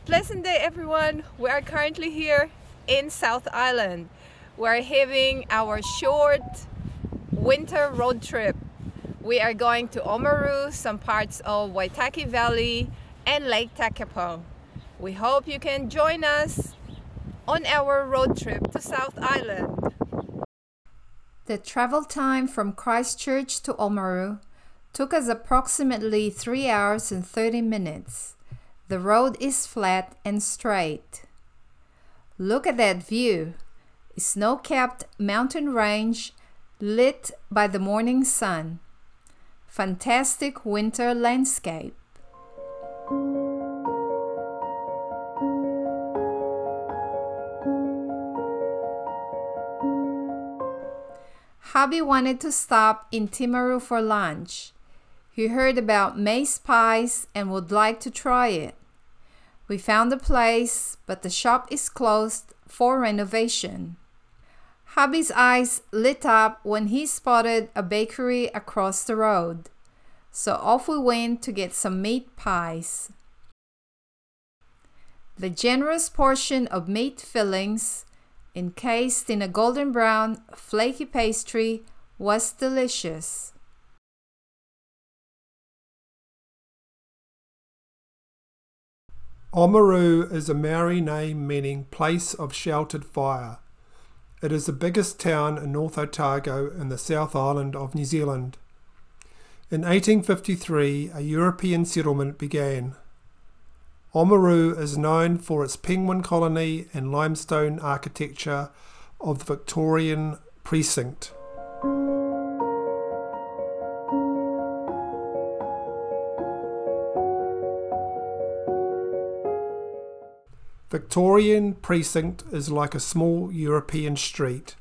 pleasant day everyone. We are currently here in South Island. We're having our short winter road trip. We are going to Oamaru, some parts of Waitaki Valley and Lake Tekapo. We hope you can join us on our road trip to South Island. The travel time from Christchurch to Oamaru took us approximately 3 hours and 30 minutes. The road is flat and straight. Look at that view. Snow-capped mountain range lit by the morning sun. Fantastic winter landscape. Hubby wanted to stop in Timaru for lunch. He heard about May's pies and would like to try it. We found a place, but the shop is closed for renovation. Hubby's eyes lit up when he spotted a bakery across the road. So off we went to get some meat pies. The generous portion of meat fillings, encased in a golden brown, flaky pastry, was delicious. Oamaru is a Maori name meaning place of sheltered fire. It is the biggest town in North Otago in the South Island of New Zealand. In 1853, a European settlement began. Oamaru is known for its penguin colony and limestone architecture of the Victorian precinct. Victorian precinct is like a small European street.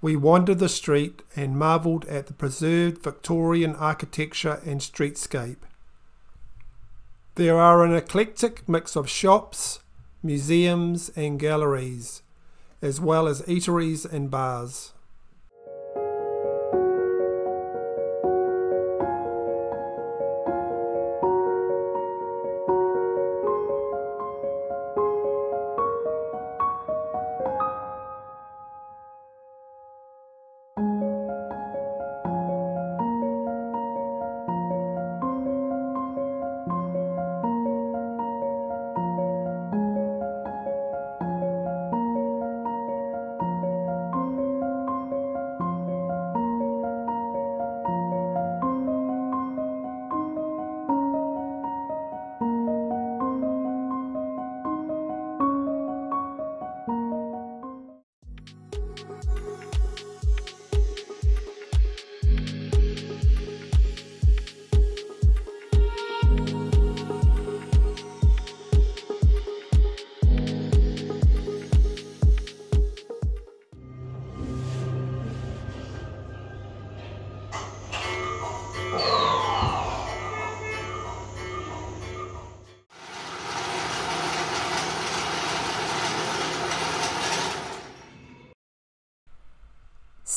We wandered the street and marvelled at the preserved Victorian architecture and streetscape. There are an eclectic mix of shops, museums, and galleries, as well as eateries and bars.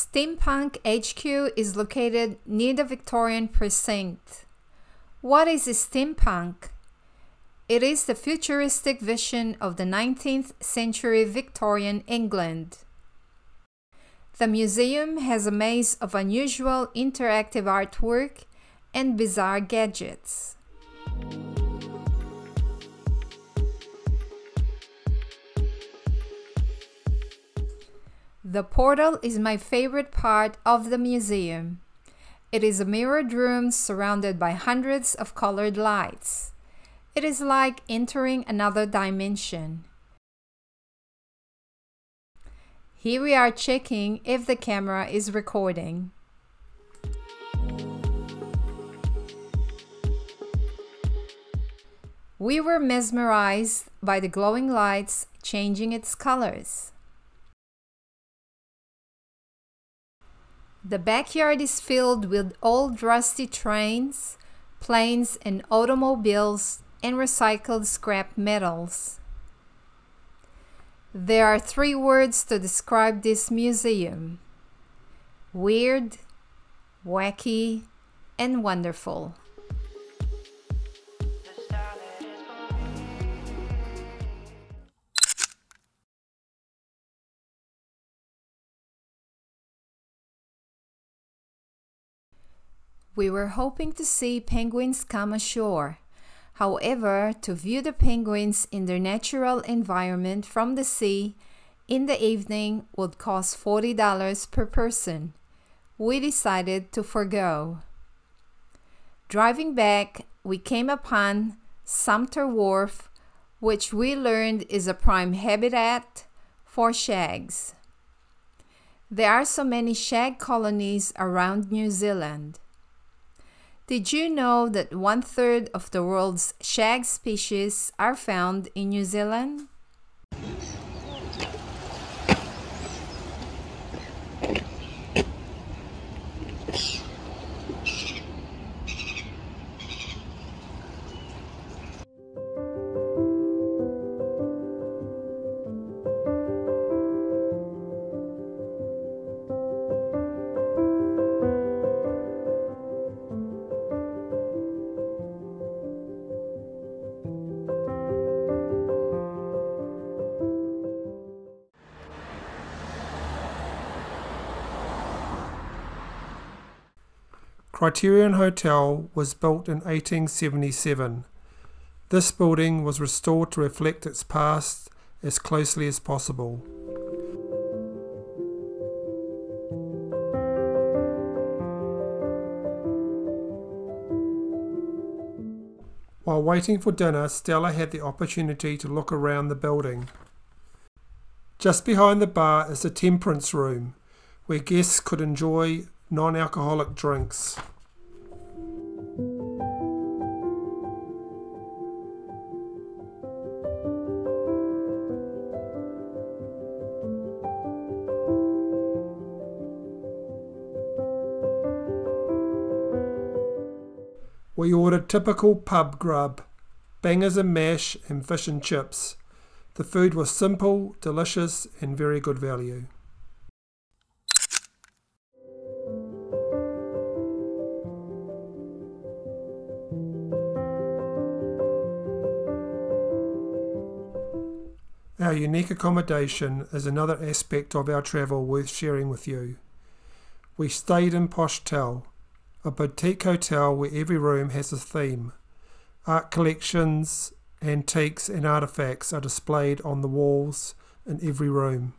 Steampunk HQ is located near the Victorian precinct. What is steampunk? It is the futuristic vision of the 19th century Victorian England. The museum has a maze of unusual interactive artwork and bizarre gadgets. The portal is my favorite part of the museum. It is a mirrored room surrounded by hundreds of colored lights. It is like entering another dimension. Here we are checking if the camera is recording. We were mesmerized by the glowing lights changing its colors. The backyard is filled with old rusty trains, planes, and automobiles and recycled scrap metals. There are three words to describe this museum weird, wacky, and wonderful. We were hoping to see penguins come ashore. However, to view the penguins in their natural environment from the sea in the evening would cost $40 per person. We decided to forego. Driving back, we came upon Sumpter Wharf, which we learned is a prime habitat for shags. There are so many shag colonies around New Zealand. Did you know that one third of the world's shag species are found in New Zealand? Criterion Hotel was built in 1877. This building was restored to reflect its past as closely as possible. While waiting for dinner, Stella had the opportunity to look around the building. Just behind the bar is the temperance room, where guests could enjoy non alcoholic drinks. We ordered typical pub grub, bangers and mash and fish and chips. The food was simple, delicious and very good value. Our unique accommodation is another aspect of our travel worth sharing with you. We stayed in Poshtel, a boutique hotel where every room has a theme. Art collections, antiques, and artifacts are displayed on the walls in every room.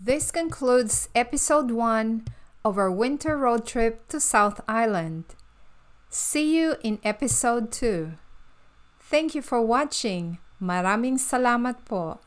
This concludes episode 1 of our winter road trip to South Island. See you in episode 2. Thank you for watching. Maraming salamat po.